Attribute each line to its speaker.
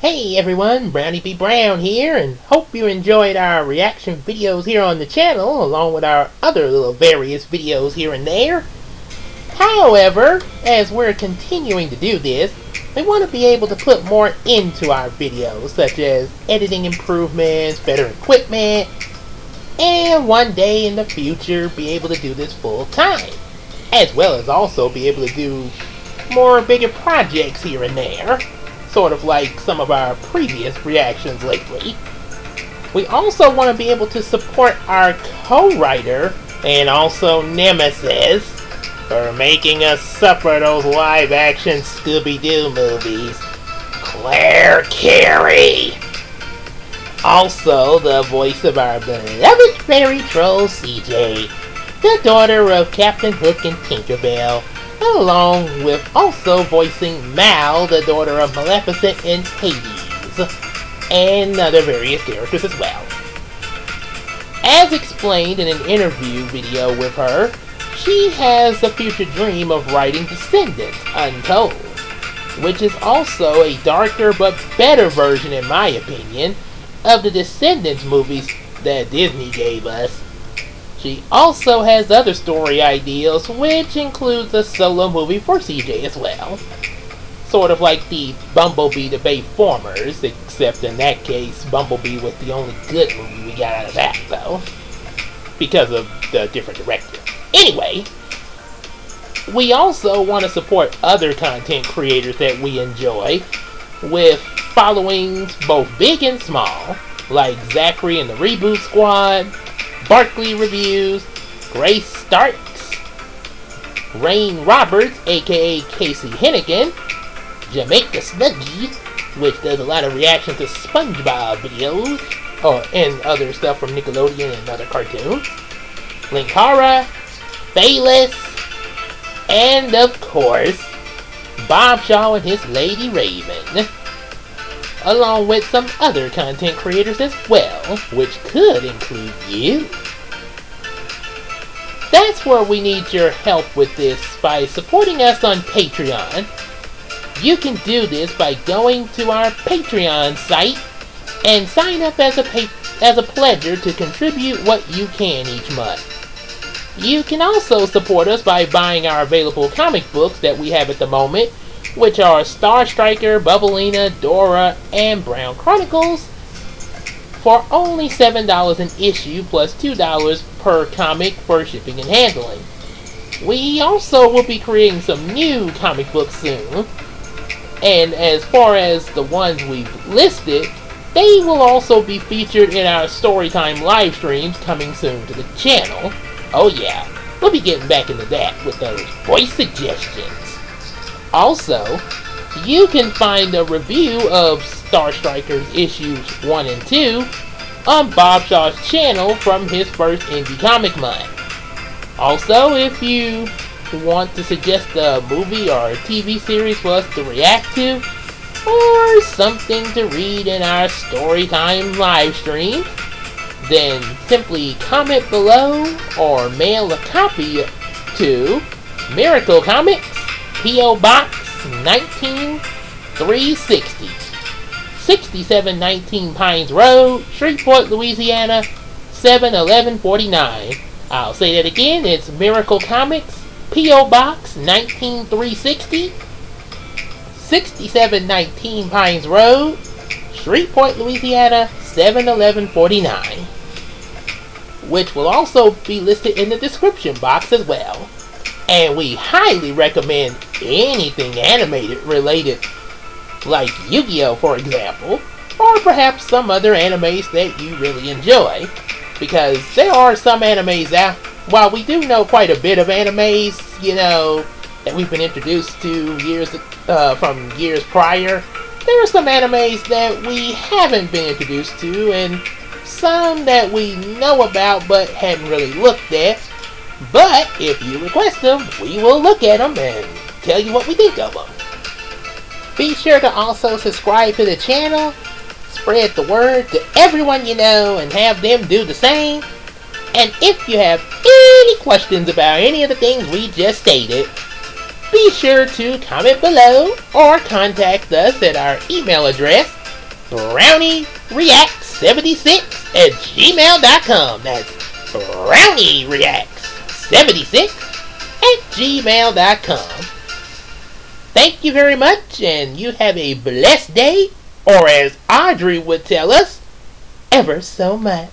Speaker 1: Hey everyone, Brownny B. Brown here, and hope you enjoyed our reaction videos here on the channel, along with our other little various videos here and there. However, as we're continuing to do this, we want to be able to put more into our videos, such as editing improvements, better equipment, and one day in the future be able to do this full time, as well as also be able to do more bigger projects here and there sort of like some of our previous reactions lately. We also want to be able to support our co-writer and also Nemesis for making us suffer those live-action Scooby-Doo movies. Claire Carey! Also, the voice of our beloved fairy troll CJ, the daughter of Captain Hook and Tinkerbell, along with also voicing Mal, the daughter of Maleficent in Hades, and other various characters as well. As explained in an interview video with her, she has the future dream of writing Descendants Untold, which is also a darker but better version, in my opinion, of the Descendants movies that Disney gave us. Also has other story ideas, which includes a solo movie for CJ as well. Sort of like the Bumblebee the Bayformers, except in that case, Bumblebee was the only good movie we got out of that, though. Because of the different director. Anyway, we also want to support other content creators that we enjoy with followings both big and small, like Zachary and the Reboot Squad, Barkley Reviews, Grace Starks, Rain Roberts, aka Casey Hennigan, Jamaica Snuggie, which does a lot of reactions to SpongeBob videos, oh, and other stuff from Nickelodeon and other cartoons, Linkara, Bayless, and of course, Bobsheaux and his Lady Raven along with some other content creators as well, which could include you. That's where we need your help with this by supporting us on Patreon. You can do this by going to our Patreon site and sign up as a as a pledger to contribute what you can each month. You can also support us by buying our available comic books that we have at the moment which are Star Striker, Bubblina, Dora, and Brown Chronicles, for only $7 an issue plus $2 per comic for shipping and handling. We also will be creating some new comic books soon, and as far as the ones we've listed, they will also be featured in our Storytime live streams coming soon to the channel. Oh yeah, we'll be getting back into that with those voice suggestions. Also, you can find a review of Star Strikers issues 1 and 2 on Bobsheaux's channel from his first Indie Comic Month. Also, if you want to suggest a movie or a TV series for us to react to, or something to read in our Storytime live stream, then simply comment below or mail a copy to Miracle Comics, P.O. Box 19360. 6719 Pines Road, Shreveport, Louisiana 71149. I'll say that again. It's Miracle Comics, P.O. Box 19360. 6719 Pines Road, Shreveport, Louisiana 71149. Which will also be listed in the description box as well. And we highly recommend anything animated related, like Yu-Gi-Oh! for example, or perhaps some other animes that you really enjoy. Because there are some animes out, while we do know quite a bit of animes, you know, that we've been introduced to years uh, from years prior, there are some animes that we haven't been introduced to, and some that we know about but hadn't really looked at. But if you request them, we will look at them and tell you what we think of them. Be sure to also subscribe to the channel, spread the word to everyone you know, and have them do the same. And if you have any questions about any of the things we just stated, be sure to comment below or contact us at our email address brownnyreacts76 at gmail.com. That's brownnyreacts76 at gmail.com. Thank you very much, and you have a blessed day, or as Audrey would tell us, ever so much.